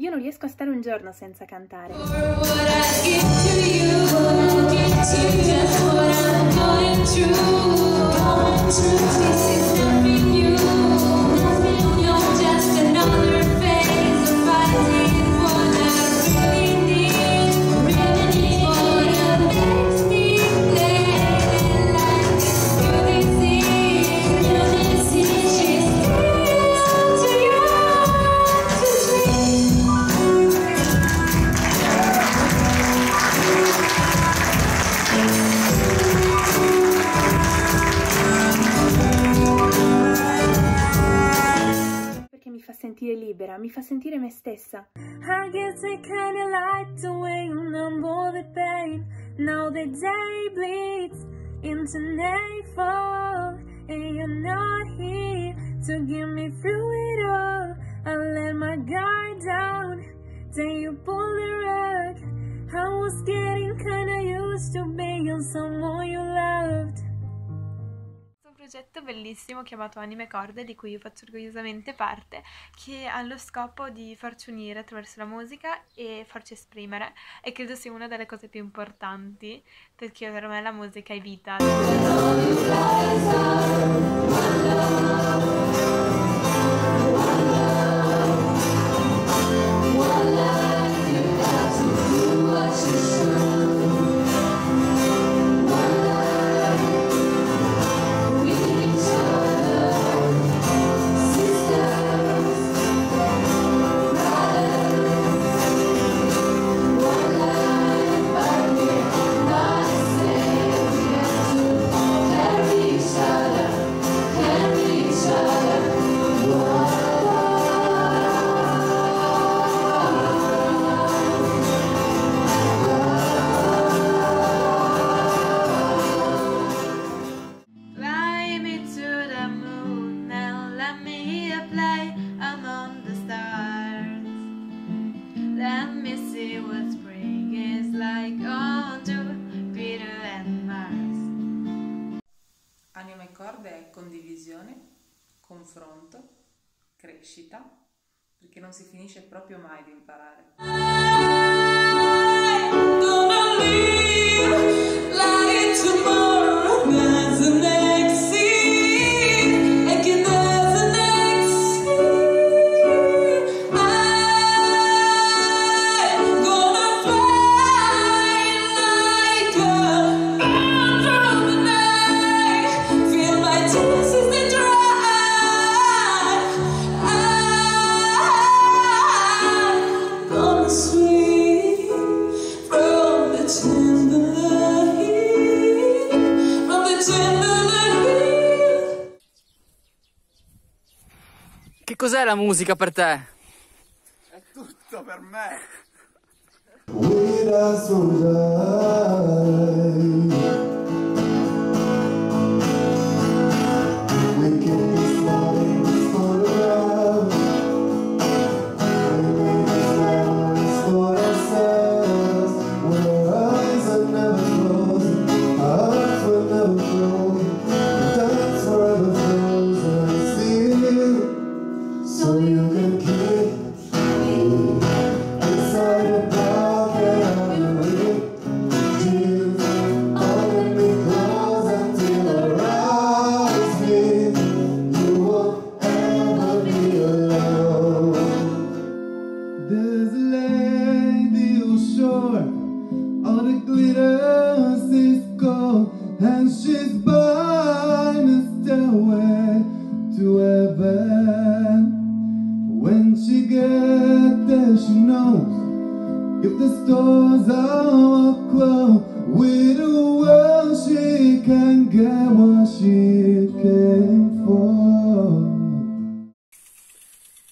Io non riesco a stare un giorno senza cantare. Perché stessa. I guess I kinda like the way you numb all the pain. Now the day bleeds into nightfall, and you're not here to get me through it all. I let my guard down, then you pulled the rug. I was getting kinda used to being someone you loved. Progetto bellissimo chiamato Anime Corde, di cui io faccio orgogliosamente parte, che ha lo scopo di farci unire attraverso la musica e farci esprimere e credo sia una delle cose più importanti perché per me la musica è vita. Fly crescita, perché non si finisce proprio mai di imparare. Cos'è la musica per te? È tutto per me. Guida she gets there, she knows if the stores are closed, with the world she can get what she came for.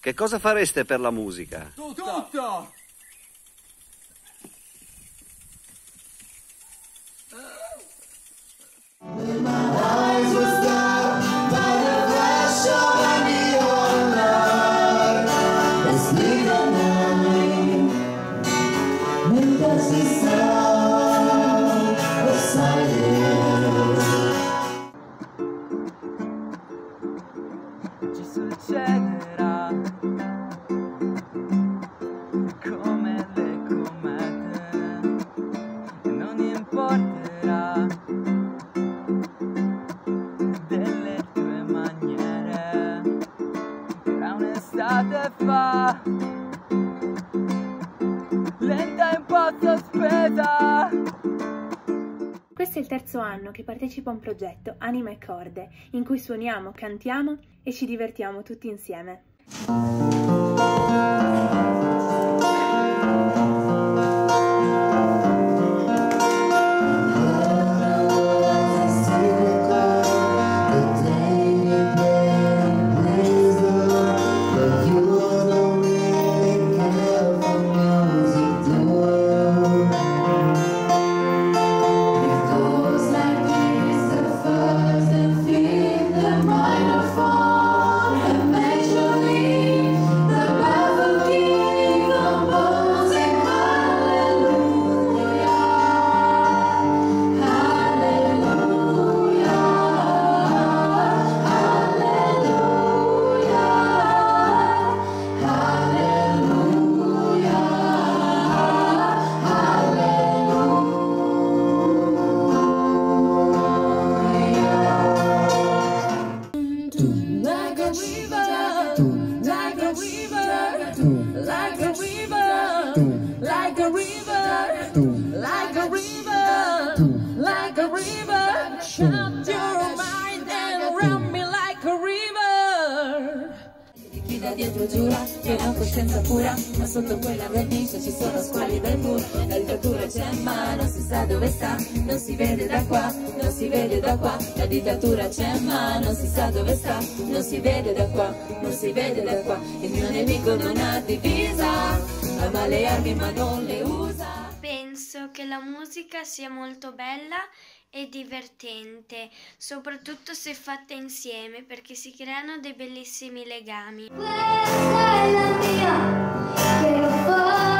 Che cosa fareste per la musica? Tutto. Tutto. Terzo anno che partecipa a un progetto Anima e Corde, in cui suoniamo, cantiamo e ci divertiamo tutti insieme. Sotto quella vernice ci sono squali del tour La dittatura c'è ma non si sa dove sta Non si vede da qua, non si vede da qua. La dittatura c'è ma non si sa dove sta Non si vede da qua, non si vede da qua. Il mio nemico non ha divisa Ama le armi ma non le usa. Penso che la musica sia molto bella e divertente, soprattutto se fatta insieme perché si creano dei bellissimi legami. Questa è la mia, che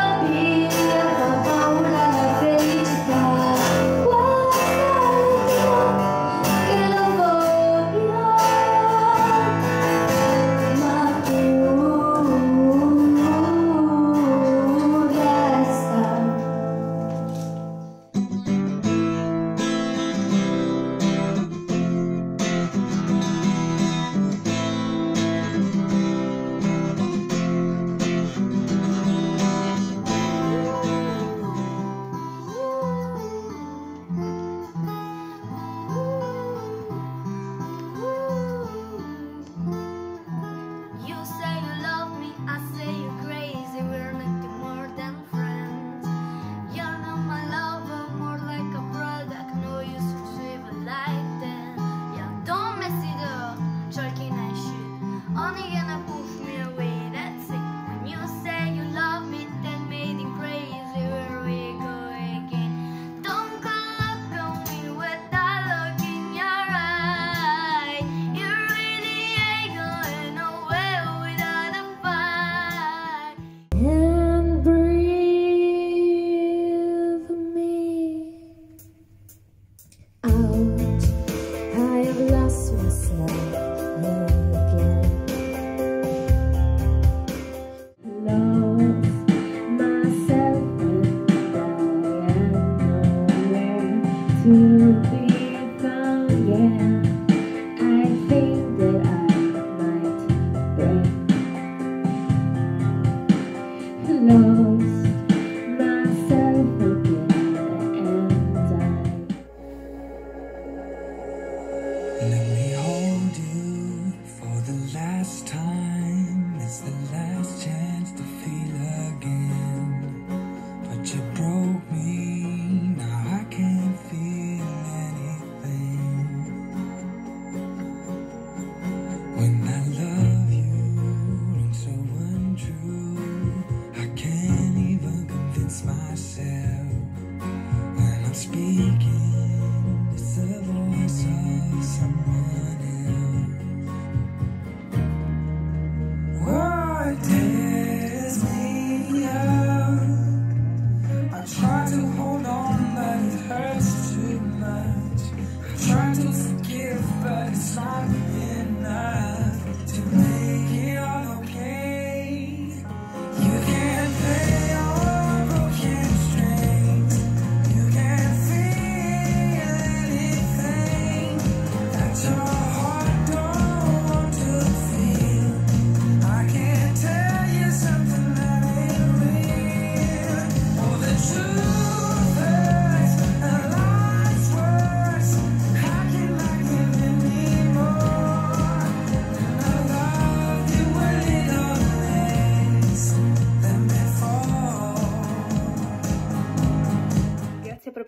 hand.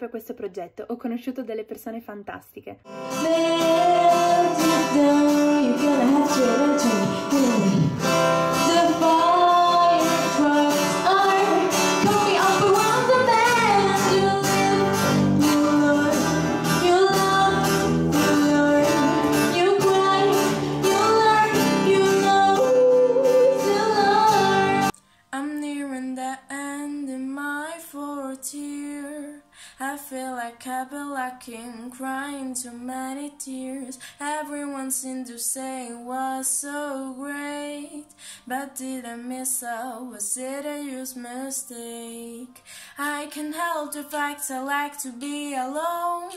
A questo progetto, ho conosciuto delle persone fantastiche. I'm I feel like I've been lacking, crying too many tears. Everyone seemed to say it was so great, but did I miss out? Was it a huge mistake? I can't help the fact I like to be alone.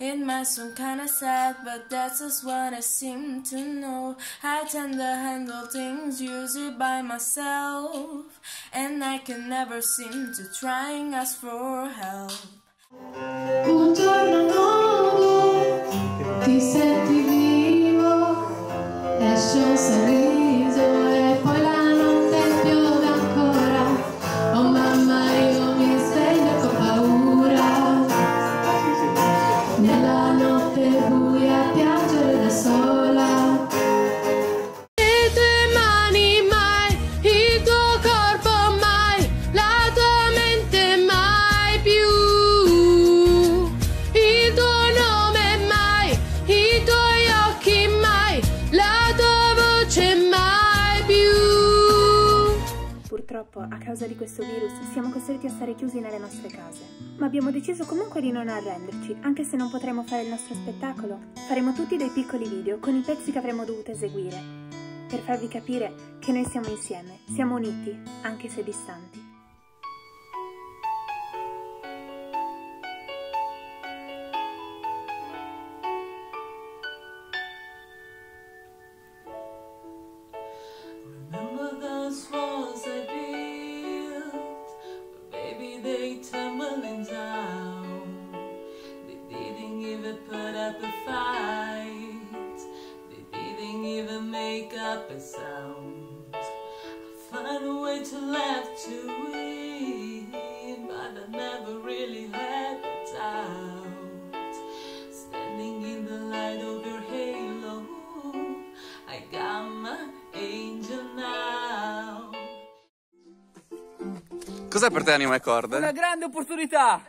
It might sound kinda sad, but that's just what I seem to know. I tend to handle things usually by myself, and I can never seem to try and ask for help. Questo virus, siamo costretti a stare chiusi nelle nostre case. Ma abbiamo deciso comunque di non arrenderci, anche se non potremo fare il nostro spettacolo. Faremo tutti dei piccoli video con i pezzi che avremmo dovuto eseguire, per farvi capire che noi siamo insieme, siamo uniti, anche se distanti. Cos'è per te Anima e Corde? Una grande opportunità!